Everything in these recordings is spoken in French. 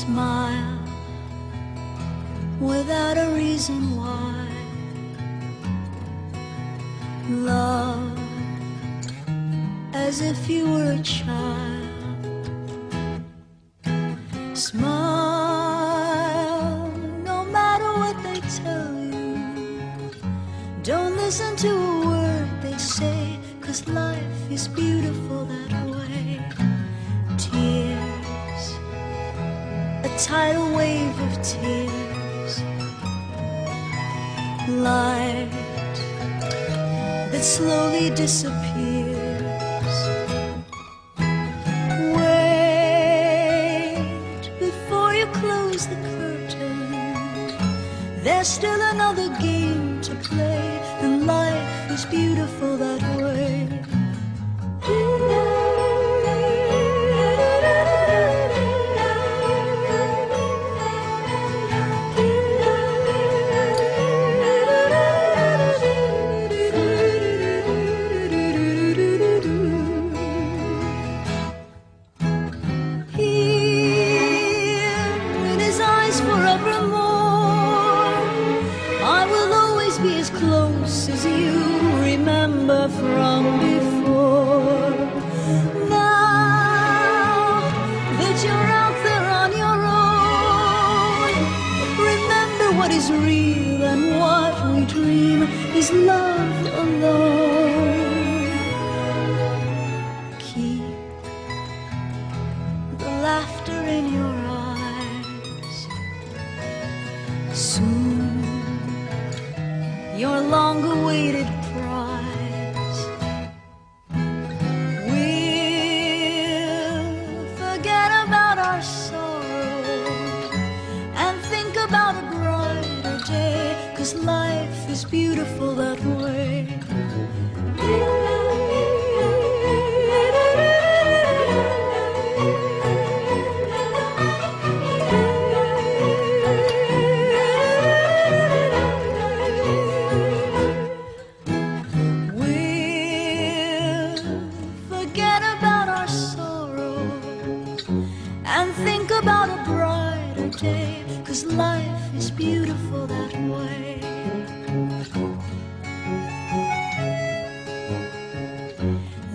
smile without a reason why. Love as if you were a child. Smile no matter what they tell you. Don't listen to a word they say, cause life is beautiful that way. Tidal wave of tears. Light that slowly disappears. Wait before you close the curtain. There's still another game to play, and life is beautiful that way. Laughter in your eyes.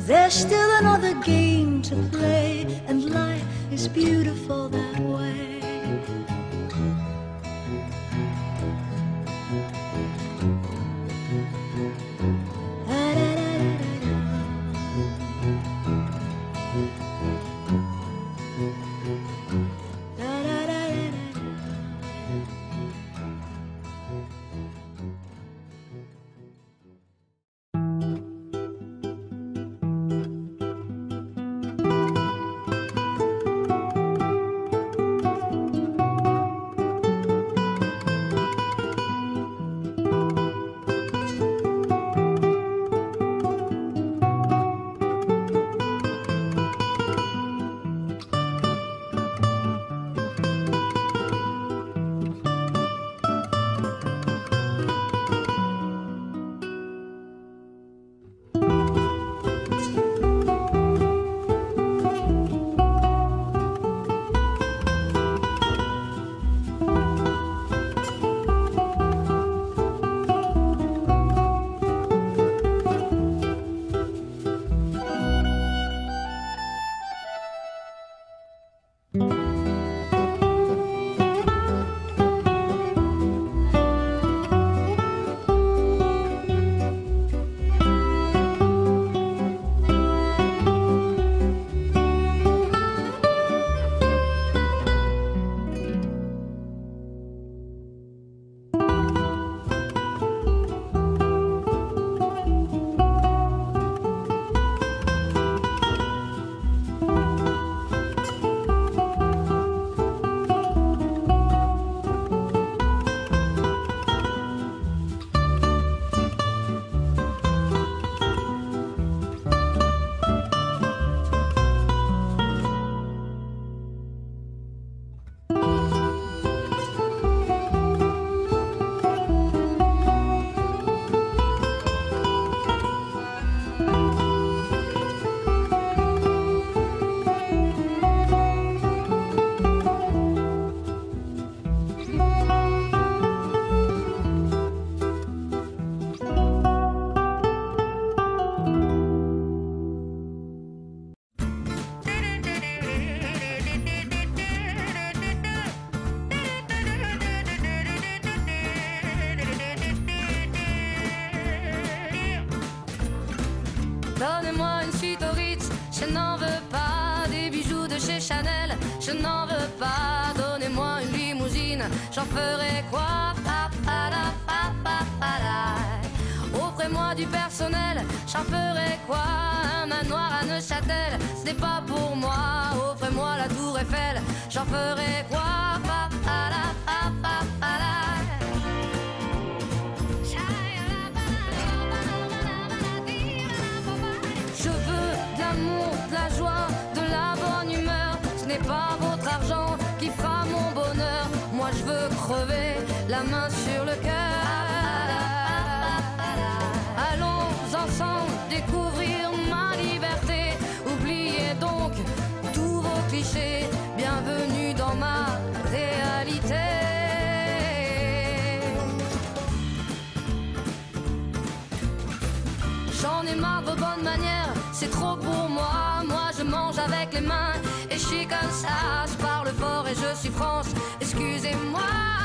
There's still another game to play, and life is beautiful that way. Donnez-moi une suite au Ritz, je n'en veux pas. Des bijoux de chez Chanel, je n'en veux pas. Donnez-moi une limousine, j'en ferai quoi? Offrez-moi du personnel, j'en ferai quoi? Un manoir à Neuchâtel, ce n'est pas pour moi. Offrez-moi la tour Eiffel, j'en ferai quoi? Je la main sur le cœur. Allons ensemble découvrir ma liberté. Oubliez donc tous vos clichés. Bienvenue dans ma réalité. J'en ai marre de bonnes manières, c'est trop pour moi. Avec les mains et je suis comme ça. Je parle fort et je suis France, excusez-moi.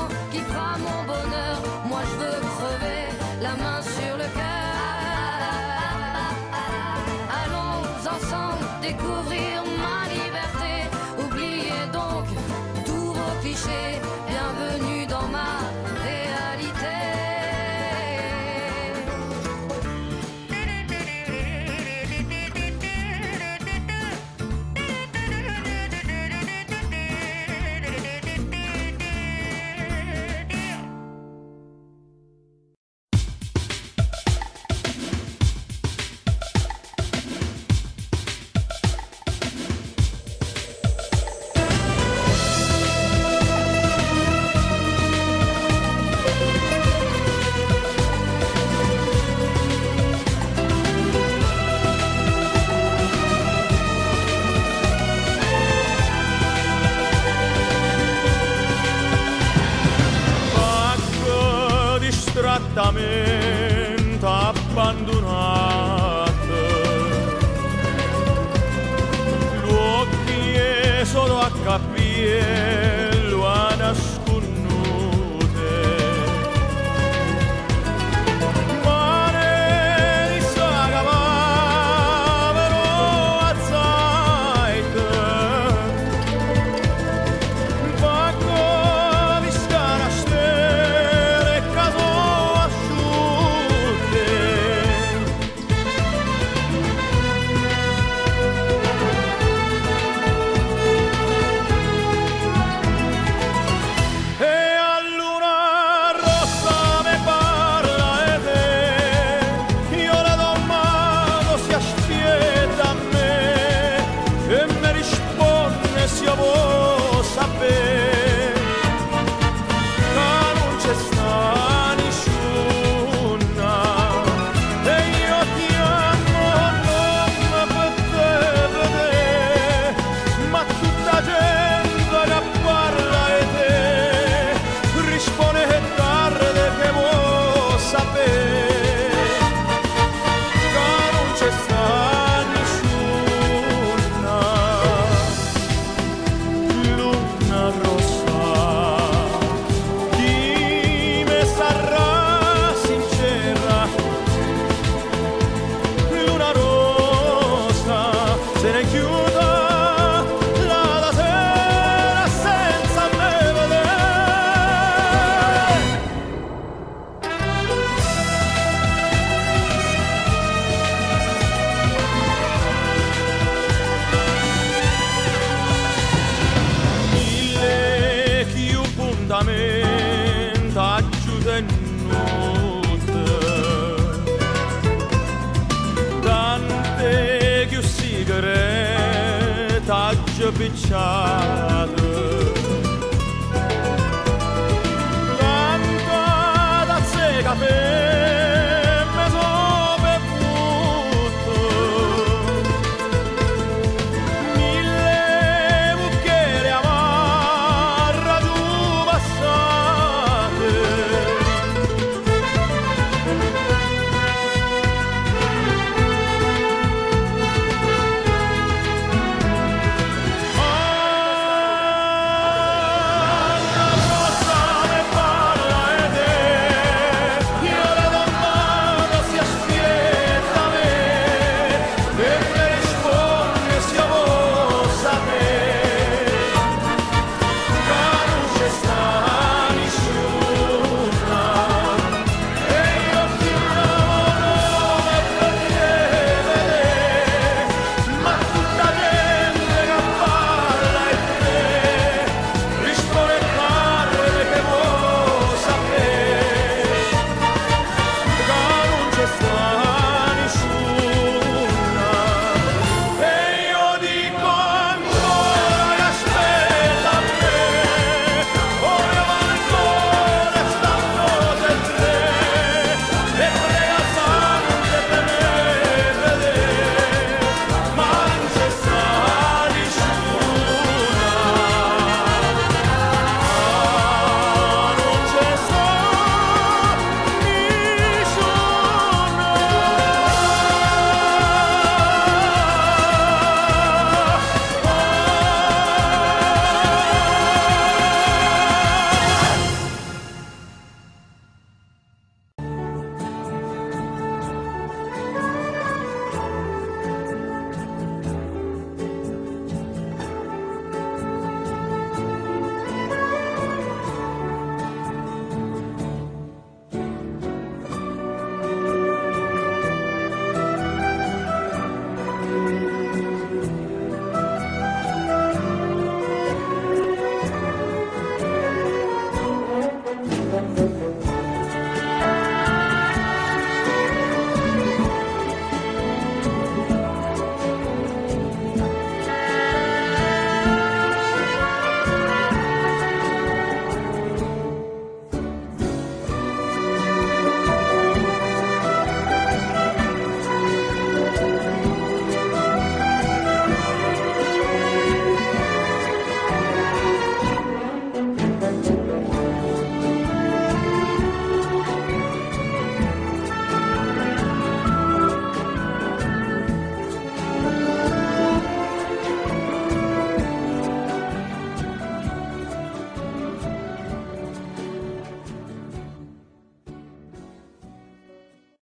göre taç bıçağı